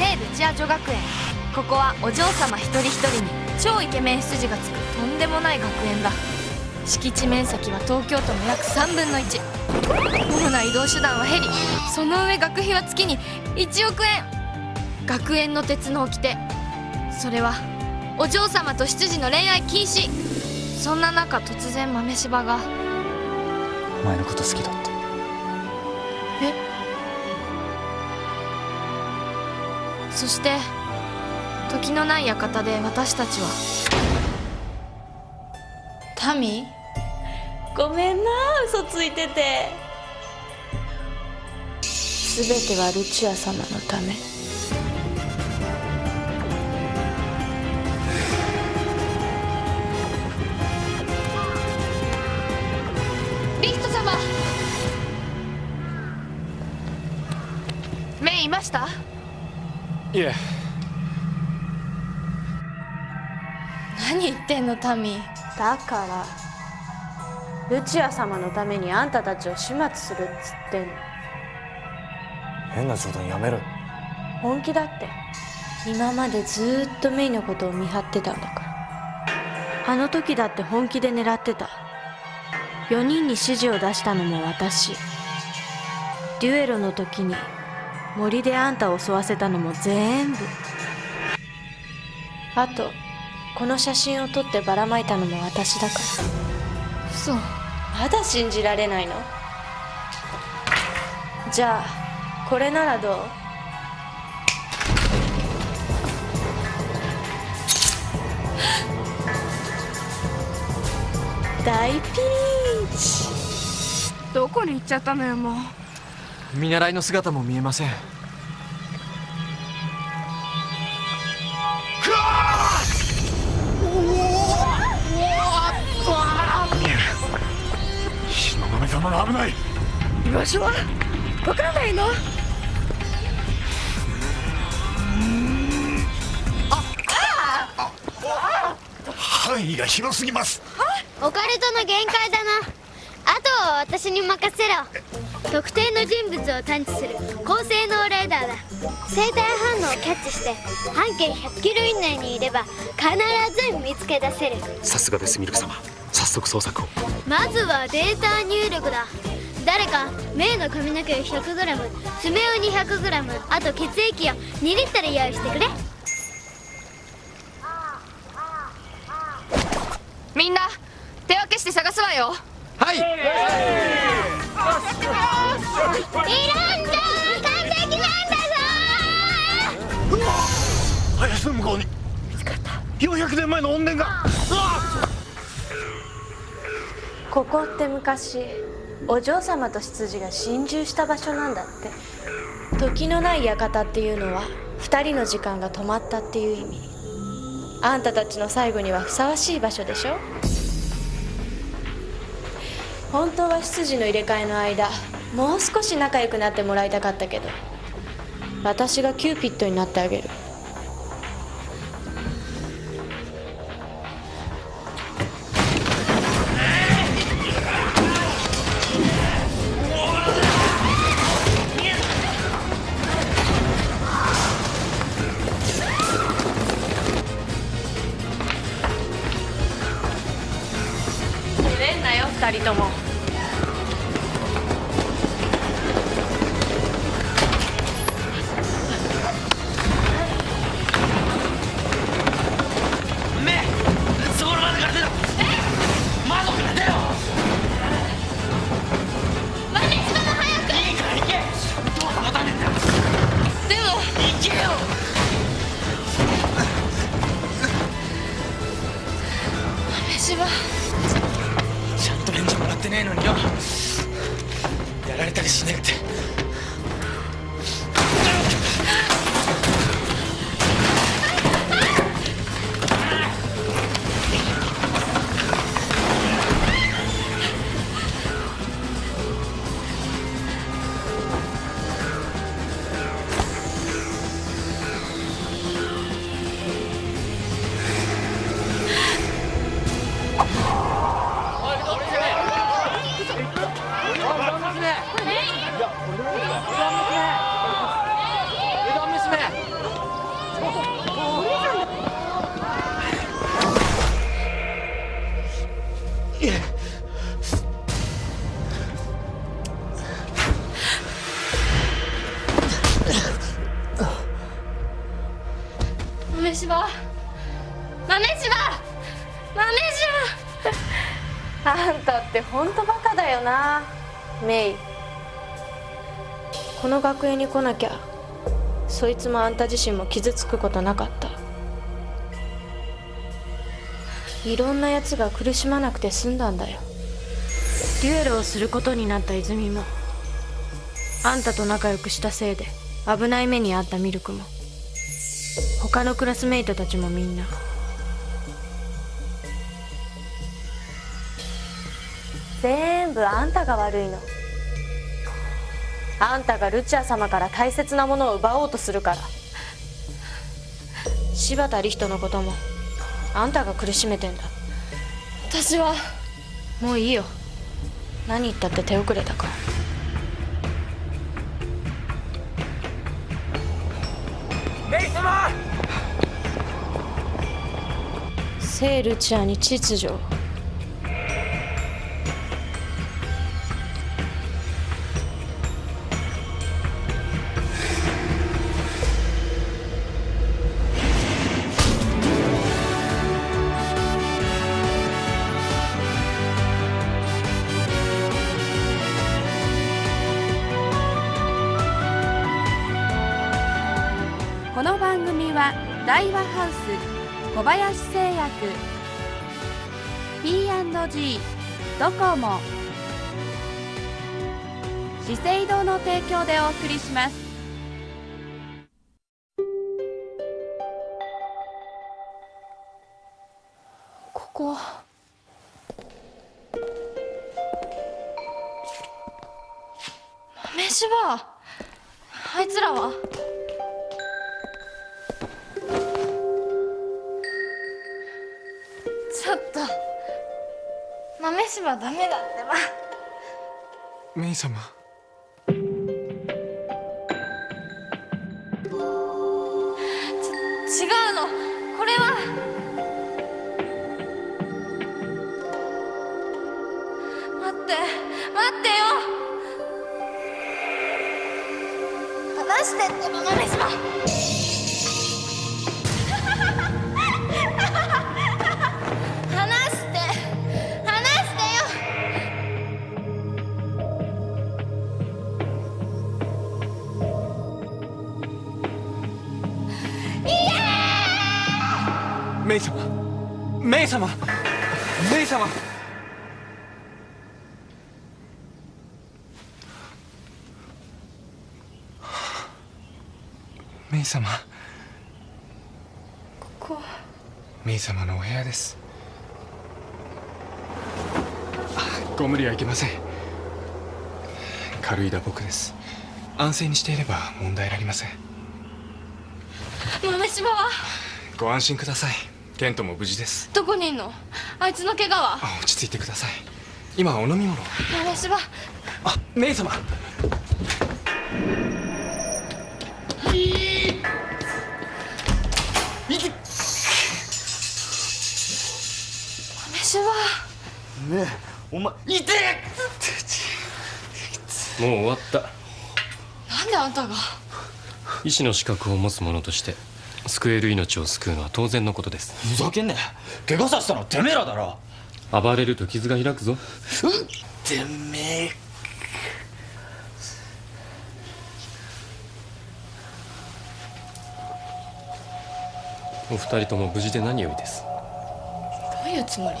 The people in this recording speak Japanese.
聖ルチア女学園。ここはお嬢様一人一人に超イケメン執事がつくとんでもない学園だ。敷地面積は東京都の約3分の1主な移動手段はヘリ。その上学費は月に1億円。学園の鉄の掟。それはお嬢様と執事の恋愛禁止。そんな中突然豆柴が。お前のこと好きだってえ？そして時のない館で私たちは。タミごめんな嘘ついてて。全てはルチア様のため。リヒト様。メイいました？いえ。何言ってんのタミだからルチア様のためにあんたたちを始末するっつってんの。変な冗談やめろ。よ本気だって。今までずーっとメイのことを見張ってたんだから。あの時だって本気で狙ってた。4人に指示を出したのも私。デュエロの時に森であんたを襲わせたのも全部。あとこの写真を撮ってばらまいたのも私だから。嘘。まだ信じられないの？じゃあこれならどう？大ピンチ。どこに行っちゃったのよもう見習いの姿も見えません。東雲様が危ない居場所はわからないの範囲が広すぎますオカルトの限界だなあとは私に任せろ特定の人物を探知する高性能レーダーだ。生体反応をキャッチして半径100キロ以内にいれば必ず見つけ出せる。さすがですミルク様。早速捜索を。まずはデータ入力だ。誰かメイの髪の毛を 100g 爪を 200g あと血液を2リットル用意してくれ。みんな手分けして探すわよ。はい400年前の怨念が。ここって昔お嬢様と執事が心中した場所なんだって。時のない館っていうのは2人の時間が止まったっていう意味。あんたたちの最後にはふさわしい場所でしょ。本当は執事の入れ替えの間もう少し仲良くなってもらいたかったけど私がキューピッドになってあげる。2人とも。のによやられたりしねえって。しば豆しば豆しあんたってほんとバカだよな。メイ。この学園に来なきゃそいつもあんた自身も傷つくことなかった。いろんなやつが苦しまなくて済んだんだよ。デュエルをすることになった泉もあんたと仲良くしたせいで危ない目に遭ったミルクも他のクラスメイトたちもみんな。全部あんたが悪いの。あんたがルチア様から大切なものを奪おうとするから。柴田理人のこともあんたが苦しめてんだ。私は。もういいよ。何言ったって手遅れだから聖ルチアに秩序。この番組は大和ハウス小林製薬。P&G ドコモ。資生堂の提供でお送りします。ここ。豆しばあいつらは。ちょっと豆しばダメだってば。メイ様。違うの。これは。待って待ってよ。話してってば豆しメイ様。メイ様。メイ様。メイ様。ここメイ様のお部屋です。あご無理はいけません。軽い打撲です。安静にしていれば問題ありません。豆しばは。ご安心くださいケントも無事です。どこにいんの？あいつの怪我は？あ落ち着いてください。今はお飲み物。を豆しばあメイ様豆しばねえお前痛えもう終わった。なんであんたが？医師の資格を持つ者として救える命を救うのは当然のことです。ふざけんなよ。怪我させたのはてめえらだろ。暴れると傷が開くぞ。てめえ。お二人とも無事で何よりです。どういうつもり？